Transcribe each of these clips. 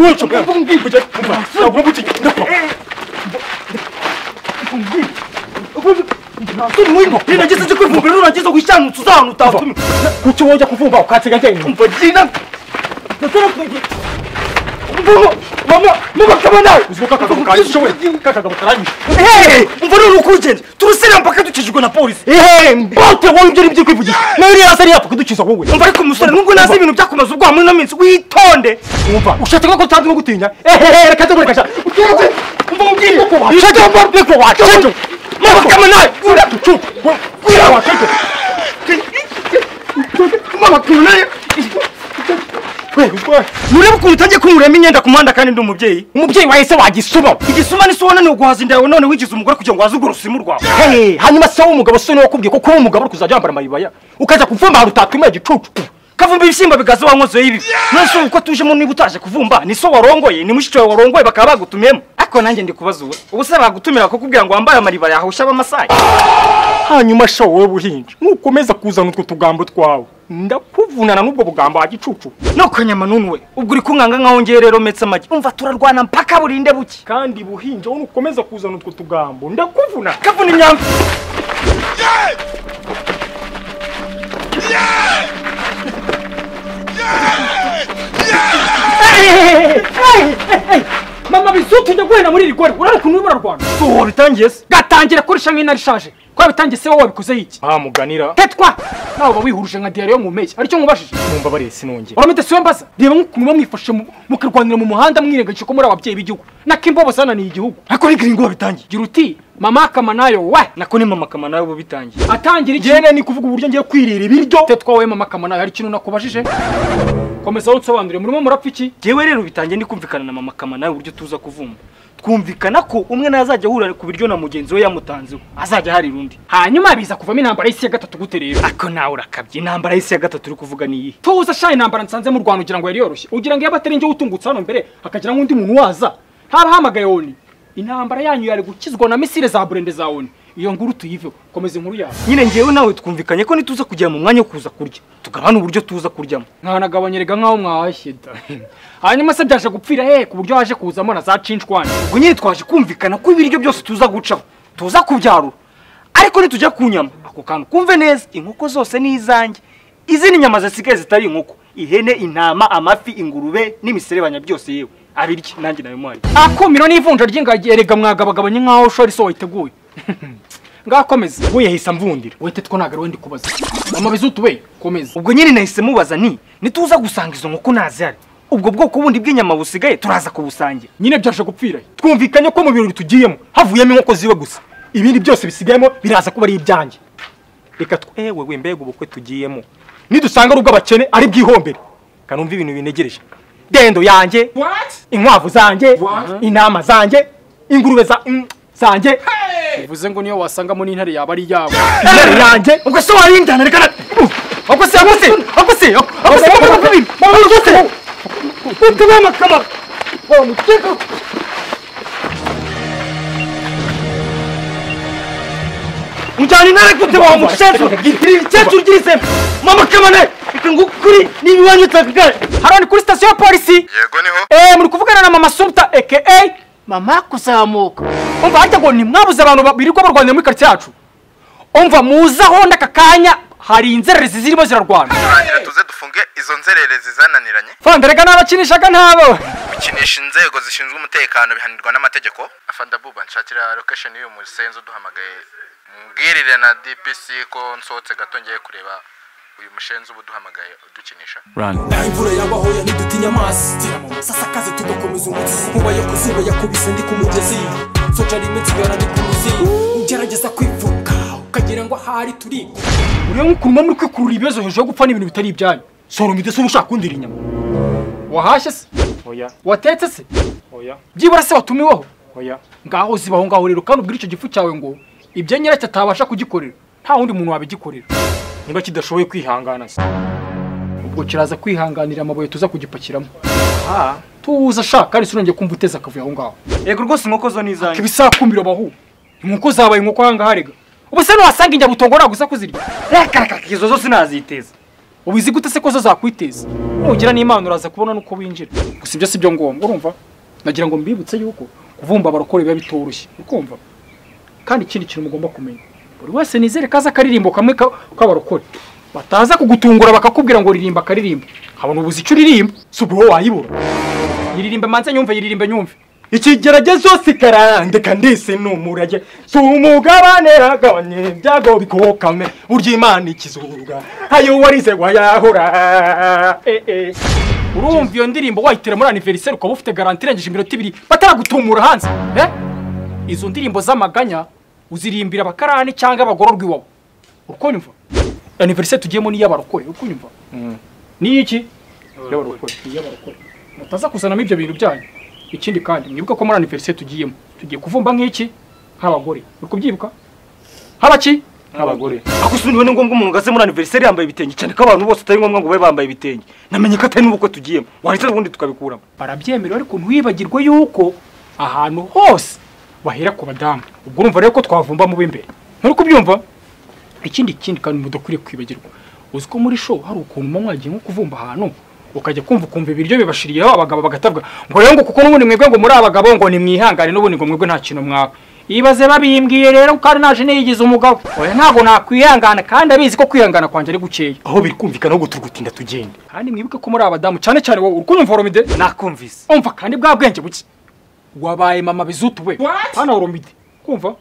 mucho kumbuje kumba nakumbuti ndapha kumbi kumwimbo ina chisa chikuvumbi rura chisa kuishanu tsuzanu tafu kuchiwoja kuvumba ukhathika njani kumbo jina nasera kumbi Mvugo. Mama, mama kama nawe. Uzibuka kagabo kanyishowe. Kakagabo karanyishe. Hey, umva none ukugenda. Turusira mpaka dukijwe na polisi. Ehe, mbote wowe ibyo ari byo kwivugira. Nawe uriya asari yapfa kudukiza wowe. Umva ariko musore nubwo nazi ibintu byakumaze ubwoba muri ino minsi witonde. Umva, ushatse ko utanze no gutinya. Ehe, reka tugure kasha. Ukize. Umva mubwire. Shaka mbo beko wa. Shaka. Mama kama nawe. Ura tuchu. Ura wa shaka. Mama kama nawe. Wewe, wewe. Nureba ukuntu utangiye kumurema imyenda ku muhanda kandi ndi umubyeyi. Umubyeyi wahise wagisuma. Igisuma ni so wananiwe guhaza inda yawe none wigize umugore kugira ngo waze urwo rusimu rwawe. Hanyuma se w'umugabo se ni we wakubwiye ko kuba umugabo uri kuzajya wambara amaribaya ukaza kuvumba ahantu utatuma igicucu Kavumba ibishyimbo bigaze wankozeho ibi. None se uko tujemo niba utaje kuvumba ni so warongoye ni mushiki wawe warongoye bakaba bagutumiyemo. Ariko nanjye ndi kubaza ubu. Se bagutumira bakakubwira ngo wambaye amariba yawe ushaba amasayi. Hanyuma sha wowe buhinja nukomeza kuzana utwo tugambo twawe. Ndakuvunana n'ubwo bugambo wa gicucu. Nuko nyama nunwe. Ubwo uri kunganga nkaho ngiye rero metse amagi. Umva turarwana mpaka burinde buke. kandi buhinja wowe nukomeza kuzana utwo tugambo. Ndakuvuna. Kavuna inyanga mama bizutu njya guhera muri rigore urari ukuntu urimo urarwana Tuho bitangiye se. gatangira kurisha nk'inari ishaje kwa bitangiye se wowe wabikozeho iki bamuganira tetwa nawe uba wihurije nka diyari yo mu mpeshyi. Aricyo nkubajije numva bareye sinongera uramutse siwe mbaza? Reba nk'ukuntu muba mwifashe mu- mukarwanira mu muhanda mwirengagije ko muri ababyeyi b'igihugu. Nako imbobo zananiye igihugu. Ariko ni gringo bitangiye. gira uti mama akama na yo we! Nako ni mama kama nawe ubu bitangiye. atangira iki? Jene ni kuvuga uburyo ngiye kwirira ibiryo. Tetwa wowe mama akama na yo hari ikintu nakubajije? Komeza unsobanurire murimo murapfa iki? Jewe rero bitangiye ndi kumvikana na mama kama nawe uburyo tuza kuvumba. Twumvikana ko umwe nazajya ahura ku biryo na mugenzi we yamutanzeho. Azajya hari undi. hanyuma biza kuvamo intambara y'isi ya gatatu gute rero Ariko nawe urakabye. Intambara y'isi ya gatatu uri kuvuga ni iyi. tuza sha intambara nsanze mu rwanda ugira ngo yari yoroshye ugira ngo iyo abatari njye utungutse hano mbere hakagira nk'undi muntu waza haba hamagaye oni intambara yanyu yari gukizwa na misile za burende za oni iyo nkuru tuyiveho komeza inkuru yawe Nyine ngewe nawe twumvikanye ko nituza kugera mu mwanya wo kuza kurya. Tugabana uburyo tuza kuryamo. nkanagabanyerega nk'aho mwahashye da hanyuma se byaje gupfira he ku buryo haje kuzamo na za cinshwani Ubwo nyine twaje kumvikana ko ibiryo byose tuza gucaho. Tuza kubyarura. Ariko nitujya ku nyama. Ako kantu kumve neza. Inkoko zose ni izanjye. Izindi nyama zisigaye zitari inkoko. Ihene, intama, amafi, ingurube n'imiserebanya byose yewe. Abirya nanjye nawe mwari. akumiro n'ivunja ry'ingagi erega mwagabagabanye nk'aho ushora iso wayiteguye ngakomeza we yahise amvundira. Wete two ntabwo ari we ndi kubaza mama bizutu we komeza. Ubwo nyine nahise mubaza nti nituza gusanga izo nkoko nazihari. Ubwo bwoko bundi bw'inyama busigaye turaza kubusangira. nyine byaje gupfira. Twumvikanye ko mu birori tugiyemo havuyemo inkoko ziwe gusa. Ibindi byose bisigayemo biraza kuba ari ibyanjye. Reka twewe we mbega ubukwe tugiyemo. Nidusanga ari ubw'abakene ari bwihombere kanumva ibintu binegereje. Dendo yanjye. Inkwavu zanjye. Intama zanjye. Ingurube mm, zanjye. Bivuze ngo niyo wasangamo n'intare yaba ari yabo intare yanjye? Ubwo se warindana reka Ubwo se ubwo se ubwo se ubwo se ubwo se ubwo se Utubema kama wa muteko Mujyana intare gute wa mushefu iri cyacu girise mama kama ne reka ngukuri ni iwanyu utakagare hano ni kuri sitasiyo ya polisi. Yego niho. Eh muri kuvugana na mama sumta aka mama kuzamuka umva harya ngo ntimwabuze abantu ba- birirwa barwanira muri karitsiye yacu. Umva muzaho n'aka kanya hari inzererezi zirimo zirarwana. Turangire tuze dufunge izo nzererezi zananiranye. Fanderega n'abakinishaga ntabo. Gukinisha inzego zishinzwe umutekano bihanirwa n'amategeko. Afanda buba nshakira location y'uyu musenzi uduhamagaye. Mbwirire na dpc ko nsohotse gato ngiye kureba uyu mushenzi uba uduhamagaye udukinisha. Naho imvura yabahoya ntidutinya amazi. Sasa kaze tugakomeza umutsi. Nkuba yo ku zuba yakubise ndi ku mugezi. Soja rimitsi yara ndi ku muzi ugerageza kwivuka ukagira ngo ahari turi. Uriya nk'ukuntu muri kwikurura ibibazo hejuru yo gupfa n'ibintu bitari ibyanyu sora umide se ushaka kundira inyama. Wahashye se? Oya. Watetse se? Oya. Byibura se watumiweho? Oya. Ngaho zibaho ngaho rero kandi ubwira icyo gifu cyawe ngo ibyo nyiracyo atabasha kugikorera. Nta wundi muntu wabigikorera. Niba kidashoboye kwihangana se. Ubwo kiraza kwihanganira amabuye tuza kugipakiramo. Ah tuza ashaka kandi sinongeye kumva uteze akavuyo aho ngaho yego rwose inkoko zo ni izanjye ibisakumiro bahu. Inkoko zabaye inkoko ahangaha rega ubu se ntiwasanga inyabutongo uza kuzirya? Reka izo zose naziteza. Ubizi gute se ko zo zakwiteza? Nugira n'imana uraza kubona nuko winjira. Gusa ibyo si byo ngombwa urumva? Nagira ngo mbibutse yuko kuvumba abarokore biba bitoroshye. Ukumva? Kandi ikindi kintu mugomba kumenya. Buri wese nizere kaza akaririmbo kamwe ka- k'abarokore. Bataza kugutungura bakakubwira ngo ririmba akaririmba. Habona ubuzi icyo uririmba. Si ubwo wayibura. Yiririmbe manze nyumve yiririmbe nyumve. Ikigeragezo sikarandika ndise n'umurage. Si umugabane agabanye ibyago bikokame. Burya imana ikizuga ayo warize wayahora. Eh, eh. urumva iyo ndirimbo wayitera muri aniveriseri ukaba ufite garanti irengeje iminota ibiri bataragutumura hanze. Eh? izo ndirimbo z'amaganya uzirimbira abakarani cyangwa abagororwa iwabo? Urukunyumva aniveriseri tugiyemo ni iy'abarokore urukunyumva ni iki? Iy'abarokore mutaza kuzanamo ibyo bintu byanyu. Ikindi kandi mwibuke ko muri aniveriseri tugiyemo tugiye kuvumba nk'iki? Nk'abagore. Uri kubyibuka? Nk'abaki nk'abagore. Si ni ngombwa umuntu ngaze muri aniveriseri yambaye ibitenge. Cyane ko abantu bose atari ngombwa ngo babe bambaye ibitenge. Namenye ko atari n'ubukwe tugiyemo. Wahita ubundi tukabikuramo. Barabyemerewe ariko ntiwibagirwe yuko ahantu hose bahera ku badamu. Ubwo urumva rero ko twavumba mu b'imbere nturi kubyumva? Ikindi kindi kandi mudakwiriye kwibagirwa. Uzi ko muri show hari ukuntu muba mwagiye nko kuvumba ahantu? Ukajya kumva ukumva ibiryo bibashiriyeho abagabo bagatabwa ngo rero ngo kuko n'ubundi mwebwe ngo muri abagabo ngo nimwihangane n'ubundi ngo mwebwe nta kintu mwaba ibaze babimbwiye rero kandi naje niyigize umugabo. Oya ntabwo nakwihangana kandi abizi ko kwihangana kwanjye ari gukeya aho biri kumvikana ahubwo turi gutinda tugende. Kandi mwibuke ko muri abadamu cyane cyane wowe uri kunyumva Oromide? Nakumvise. Umva kandi bwa bwenge buke. Wabaye mama bizutu we. Hano Oromide kumva?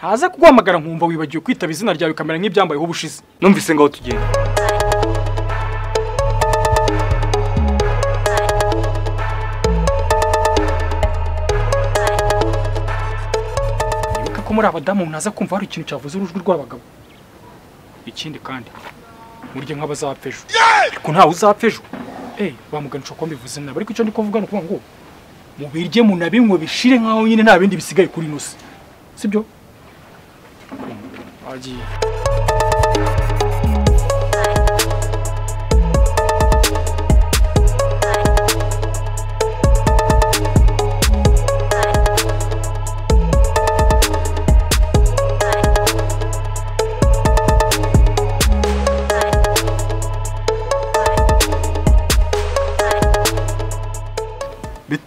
Ntaze kuguhamagara nkumva wibagiwe kwitaba izina ryawe ukamera nk'ibyambayeho ubushize. Numvise ngaho tugenda. Muri abadamu ntaza kumva hari ikintu cyavuze urujwi rw'abagabo. Ikindi kandi murye nk'abazapfa ejo. Ariko ntawe uzapfa ejo. Eh bamuganisha ko mbivuze nabi. Ariko icyo ndi kuvuga ni ukuvuga ngo mubirye munabinywe bishire nk'aho nyine nta bindi bisigaye kuri ino si. Sibyo agiye.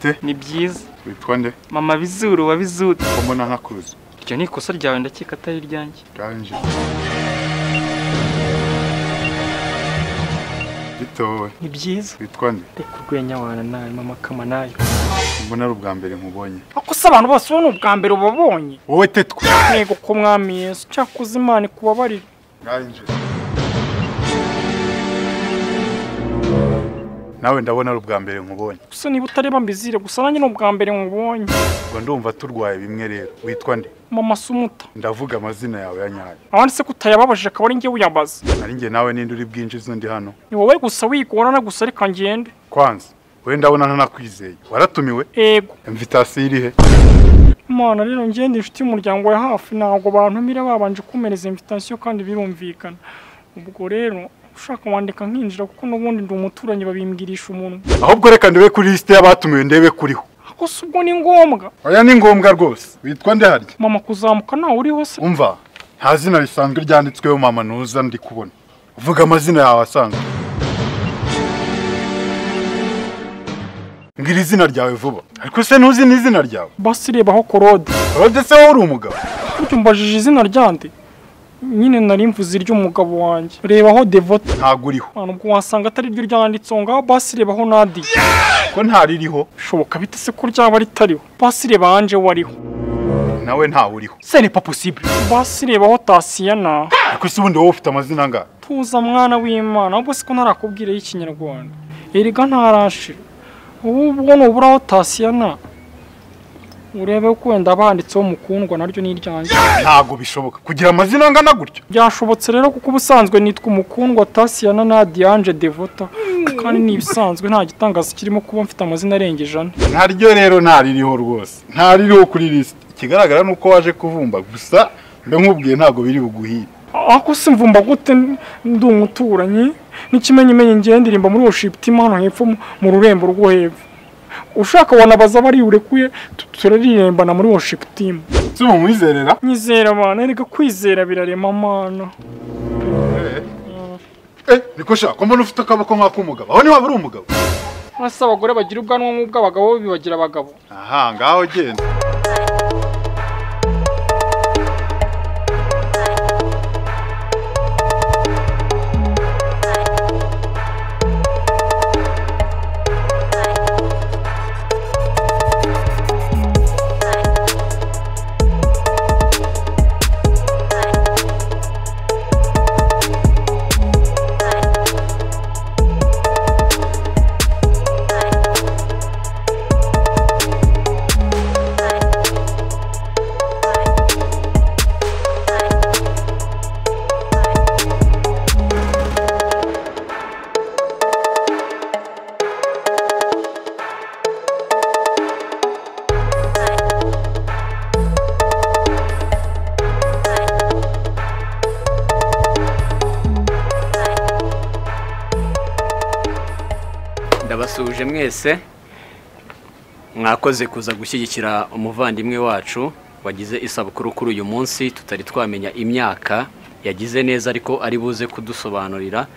Bite? Ni byiza. Witwa nde? Mama bizuru wa bizutu ko mbona ntakuzi? Iryo ni ikosa ryawe ndakeka atari iryanjye. Ganje bite wowe? Ni byiza. Witwa nde? Reka urwenya wana nawe mama kama na yo mbona ari ubwa mbere nkubonye. Ako se abantu bose ubu ni ubwa mbere ubabonye. Wowe tetwa ntego ko mwami yesu cyakoze imana ikubabarire. Ganje nawe ndabona ari ubwa mbere nkubonye. Gusa niba utareba mbizire. Gusa nanjye ni ubwa mbere nkubonye. Ubwo ndumva turwaye bimwe rero. Witwa nde? Mama sumuta. Ndavuga amazina yawe ya nyayo. Abandi se ko utayababajije akaba ari njye uyabaza ari njye nawe ninde uri bwinjize undi hano? Ni wowe gusa wigorana gusa reka ngende kwanza wowe ndabona ntanakwizeye waratumiwe? Ego invitasiyo iri he? Imana rero ngende inshuti y'umuryango wa hafi. Ntabwo bantumira babanje kumereza invitasiyo kandi birumvikana. Ubwo rero ushaka wandika nkinjira kuko n'ubundi ndi umuturanyi babimbwirisha umuntu ahubwo reka ndebe kuri lisite y'abatumiwe ndebe kuriho. Si ubwo ni ngombwa. Oya ni ngombwa rwose. Witwa nde harya? Mama kuzamuka ntawe uriho se umva nta zina risanzwe ryanditsweho mama ntuza ndi kubona uvuga amazina yawe asanzwe. Mbwira izina ryawe vuba. Ariko se ntuzi n'izina ryawe? Basi rebaho korode urode se wowe uri umugabo? Burya umbajije izina ryande nyine nari mvuze iry'umugabo wanjye. Rebaho devota ntabwo uriho. Nta nubwo wasanga atari ryo ryanditseho ngaho basi rebaho nadiya. Ko ntaririho bishoboka bite se ko ryaba ritariho? Basi reba anje wariho. Nawe ntawe uriho. Ce n'est pas possible. Basi rebaho tasiyana ariko se ubundi wowe ufite amazina angahe tuza mwana w'imana. Ahubwo siko ntarakubwira y'ikinyarwanda erega ntarashira. Ahubwo nuburaho tasiyana urebe ko wenda banditseho mukundwa naryo ni iryanjye ntabwo bishoboka. Kugira amazina angana gutyo. Byashobotse rero kuko ubusanzwe nitwa umukundwa tasiyana na diyange devota. Kandi ni ibisanzwe nta gitangaza kirimo kuba mfite amazina arengeje ane ntaryo rero ntaririho rwose. Ntaririho kuri lisite ikigaragara ni uko waje kuvumba. Gusa mbe nkubwiye ntabwo biri buguhire. Ako se mvumba gute? Ndi umuturanyi. N'ikimenyimenyi ngiye ndirimba muri worship team hano hepfo mu rurembo rwo hepfo. Ushaka wanabaza bari urekuye tu- turaririmbana muri worship team. Si umumwizerera nyizera abana erega kwizera birarema amana eh niko sha ko mbona ufite akaboko nk'ak'umugabo aho ni waba uri umugabo? Ese abagore bagira ubwanwa nk'ubw'abagabo bibagira abagabo. Aha ngaho genda. Ndabasuhuje mwese mwakoze kuza gushyigikira umuvandimwe wacu wagize isabukuru kuri uyu munsi tutari twamenya imyaka yagize neza ariko ari buze kudusobanurira.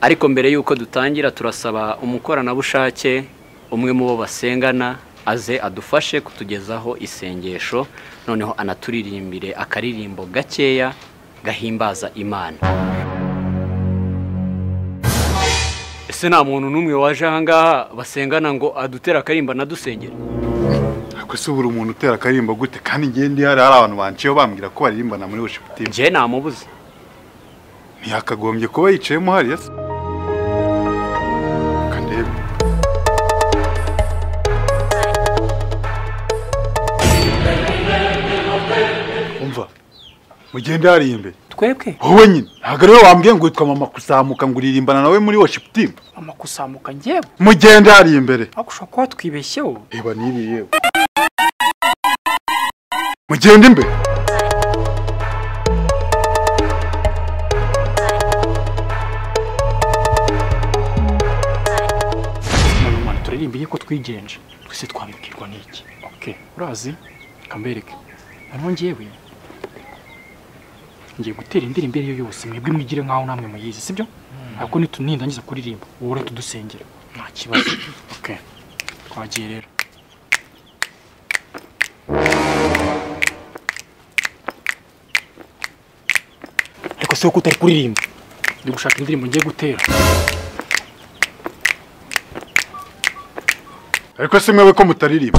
Ariko mbere y'uko dutangira turasaba umukoranabushake umwe mu bo basengana aze adufashe kutugezaho isengesho noneho anaturirimbire akaririmbo gakeya gahimbaza imana. Ese nta muntu n'umwe waje ahangaha basengana ngo adutere akarimba anadusengere ariko se buri umuntu utera akarimbo gute? Kandi ngiye ndi hari hari abantu banciyeho bambwira ko baririmbana muri worship njye namubuze. Ntiyakagombye kuba yicayemo hariya se. Umva mugende hariya imbere. Twebwe. Wowe nyine. Ntabwo ari we wambwiye ngo witwa mama kuzamuka ngo uririmbana nawe muri worship team? Amakusamuka njyewe. Mugende hariya imbere. Ariko ushobora kuba twibeshyeho reba n'ibi yewe. Mugende imbere. Turirimbiye ko twigenje. Twese twabibwirwa n'iki? Urazi? Kambereke njyewe ngiye gutera indirimbo iyo ari yo yose mwebwe mwigire nk'aho namwe muyizi sibyo ariko nitundangiza kuririmba wowe urahita udusengera nta kibazo okay twagiye rero ariko si wowe utari kuririmba ndi gushaka indirimbo ngiye gutera ariko se mwewe ko mutaririmba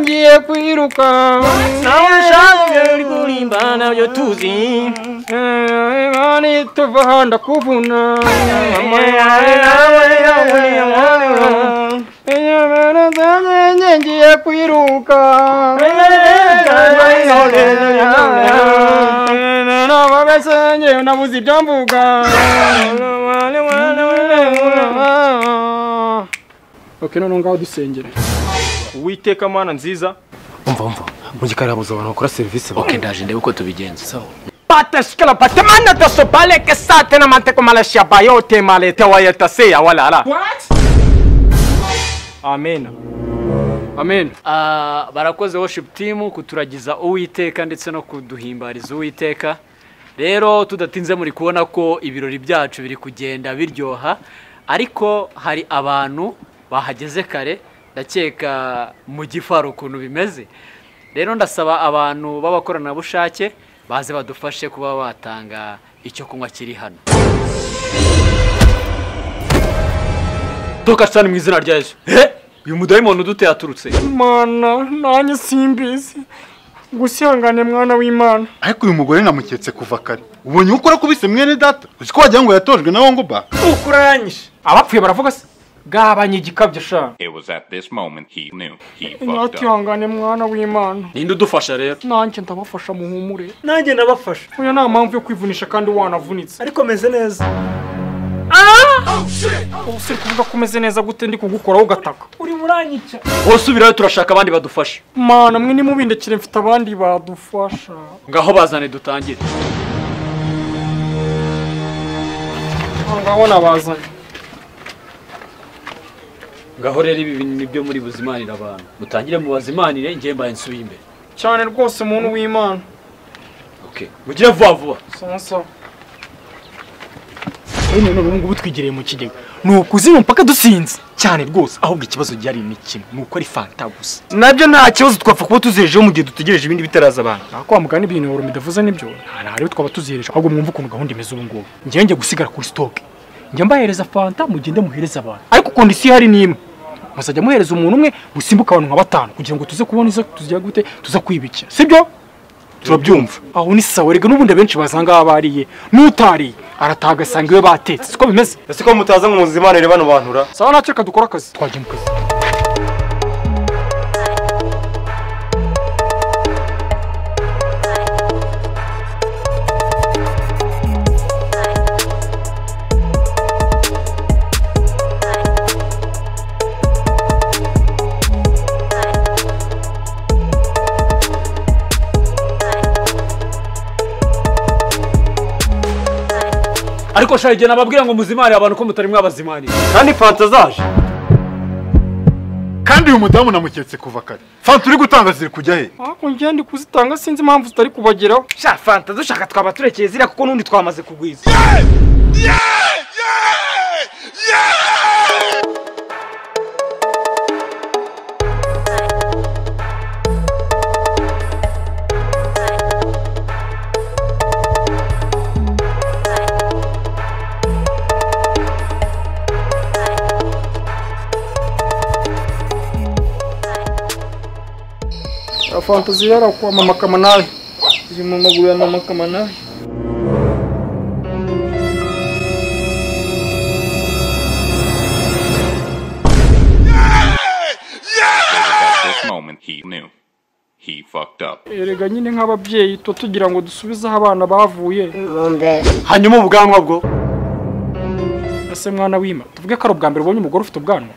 ngiye kwiruka nawe ushaka uri kurimba nabyo tuzi. Mani tuva aha ndakuvuna zanjye ngiye kwiruka nababesenge nabuze ibyo mvuga ok none ngaho dusengere uwiteka mana nziza. Umva umva. Mu gikari habuze abantu bakora serivisi ok ndaje ndebe uko tubigenza. Patashikala patemana dasobale ke satena mante kumala shabayote malete wayeta seya walala amen. Amen. Ah, barakoze worship team kuturagiza uwiteka ndetse no kuduhimbariza uwiteka. Rero tudatinze muri kubona ko ibirori byacu biri kugenda biryoha ariko hari abantu bahageze kare ndakeka mu gifaro ukuntu bimeze. Rero ndasaba abantu b'abakoranabushake baze badufashe kuba batanga icyo kunywa kiri hano. Toka cyane mu izina rya yesu. Uyu mudayimoni uduteye aturutse mana nanjye simbizi. Gusihangane mwana w'imana. Ariko uyu mugore namuketse kuva kare. Ubonye uko urakubise mwene data? Uzi ko wagira ngo yatojwe na wongo ba? Ukurayanyishe abapfuye baravuga se. Gabanye igikabyo sha. It was at this moment he knew he fucked up. mwana w'imana. Ninde udufasha rero? Nanjye ndabafasha muhumure nanjye ndabafasha. Oya nta mpamvu yo kwivunisha kandi wanavunitse. Ariko meze neza. Ubu si kuvuga ko umeze neza gute ndi kugukoraho ugataka uri muranyica. Wowe subirayo turashaka abandi badufasha mana mwe nimubindekire mfite abandi badufasha. Ngaho bazane dutangire. Ngaho nabazanye ngaho rero ibi bintu ni byo muri buzimanire abantu. Mutangire mu bazimanire njye mbaye nsuye imbere. Cyane rwose muntu w'imana. Okay mugire vuba vuba. Ubu ngubu twigereye mu kigega. Ni ukuzimu mpaka dusinze. Cyane rwose ahubwo ikibazo gihari ni kimwe ni uko ari fanta gusa. Nabyo nta kibazo twapfa kuba tuzihejeho mu gihe dutegereje ibindi bitaraza abantu. Nta kwa mugani ibintu wari bidavuze ni byo? Nta rero twaba tuzihereje ahubwo mwumve ukuntu gahunda imeze ubu ngubu. Njyewe njye gusigara kuri sitoke njya mbahereza fanta mugende muhereza abantu. Ariko kondisiyo ihari ni imwe muzajya muhereza umuntu umwe gusimbuka abantu nka batanu kugira ngo tuze kubona izo tuzajya gute tuza kwibikira. Sibyo? Turabyumva. Aho ni sawa. Rega n'ubundi abenshi basanga aho bariye n'utariye arataha agasanga iyo batetse. Siko bimeze? Ese ko mutaza ngo muzimanire bano bantura? Sawa na cyo reka dukore akazi. Twagiye mu kazi. Ariko shaho igihe nababwira ngo muzimanire abantu ko mutari mwabazimanire kandi fanta zaje. Kandi uyu mudamu namuketse kuva kare. Fanta uri gutanga ziri kujya he? Njyewe ndi kuzitanga sinzi impamvu zitari kubageraho. Sha fanta dushaka twaba turekeye ziriya kuko n'undi twamaze kugwiza. Fanta zihera kwa mama kamanari ziri mu maguru ya mama kamanari At this moment, he knew. He fucked up. erega nyine nk'ababyeyi tuba tugira ngo dusubize aho abana bavuye. Hanyuma ubwanwa bwo. Ese mwana wima? Tuvuge ko ari ubwa mbere ubonye umugore ufite ubwanwa.